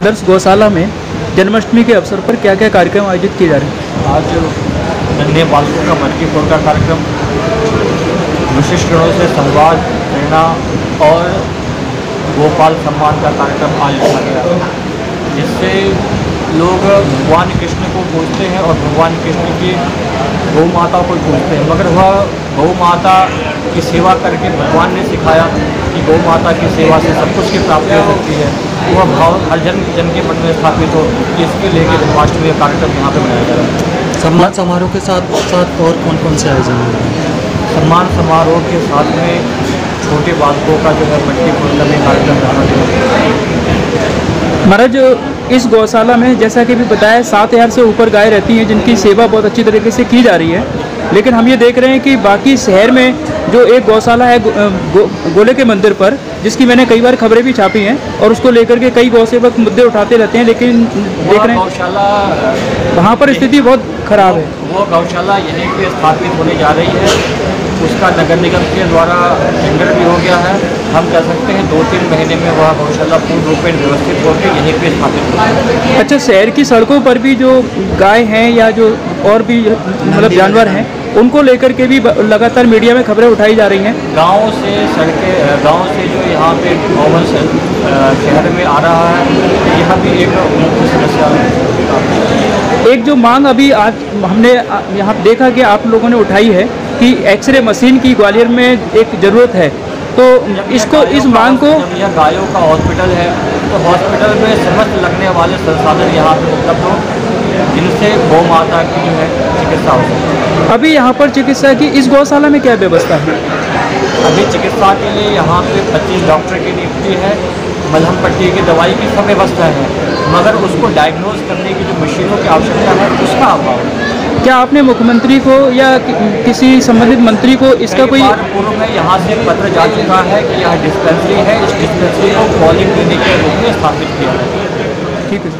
दर्श गौशाला में जन्माष्टमी के अवसर पर क्या क्या कार्यक्रम आयोजित किए जा रहे हैं? आज नन्हे बालकों का मन की का कार्यक्रम, विशिष्ट गणों से संवाद, प्रेरणा और गोपाल सम्मान का कार्यक्रम आज रखा गया जिससे लोग भगवान कृष्ण को पूजते हैं और भगवान कृष्ण की गौ माता को पूजते हैं। मगर वह गौ माता की सेवा करके भगवान ने सिखाया कि गौ माता की सेवा से सब कुछ की प्राप्ति हो सकती है। वह भाव हर जन जन के मन में स्थापित हो इसके लेके जन्माष्टमी का कार्यक्रम यहाँ पे मनाया जा रहा है सम्मान समारोह के साथ साथ और कौन कौन से आयोजन हैं सम्मान समारोह के साथ में छोटे बालकों का जो है मट्टी फोड़ने का कार्यक्रम गया। महाराज इस गौशाला में जैसा कि भी बताया सात हज़ार से ऊपर गाय रहती हैं जिनकी सेवा बहुत अच्छी तरीके से की जा रही है। लेकिन हम ये देख रहे हैं कि बाकी शहर में जो एक गौशाला है गो, गो, गोले के मंदिर पर जिसकी मैंने कई बार खबरें भी छापी हैं और उसको लेकर के कई गौसेवक मुद्दे उठाते रहते हैं लेकिन देख रहे हैं गौशाला वहाँ पर स्थिति बहुत खराब है। वो गौशाला यहीं पे स्थापित होने जा रही है। उसका नगर निगम के द्वारा टेंडर भी हो गया है। हम कह सकते हैं दो तीन महीने में वह गौशाला पूर्ण रूप में व्यवस्थित होकर यहीं पे स्थापित होगी अच्छा शहर की सड़कों पर भी जो गाय हैं या जो और भी मतलब जानवर हैं उनको लेकर के भी लगातार मीडिया में खबरें उठाई जा रही हैं। गाँव से सड़कें गाँव से जो यहाँ पे गौवन शहर में आ रहा है यह भी एक मुख्य समस्या है। एक जो मांग अभी आज हमने यहाँ देखा कि आप लोगों ने उठाई है कि एक्सरे मशीन की ग्वालियर में एक ज़रूरत है तो इसको इस मांग को यह गायों का हॉस्पिटल है तो हॉस्पिटल में समस्त लगने वाले संसाधन यहाँ पे उपलब्ध हो। जिनसे गौ माता की जो है चिकित्सा हो सके अभी यहाँ पर चिकित्सा की इस गौशाला में क्या व्यवस्था है? अभी चिकित्सा के लिए यहाँ पे 25 डॉक्टर की नियुक्ति है मलहम पट्टी की दवाई की सब व्यवस्था है मगर उसको डायग्नोज करने की जो मशीनों की आवश्यकता है उसका अभाव है। क्या आपने मुख्यमंत्री को या कि, किसी संबंधित मंत्री को इसका कोई पूर्व में यहाँ से पत्र जा चुका है कि यह डिस्पेंसरी है इस डिस्पेंसरी को पॉलिंग क्लिनिक के रूप में स्थापित किया है ठीक है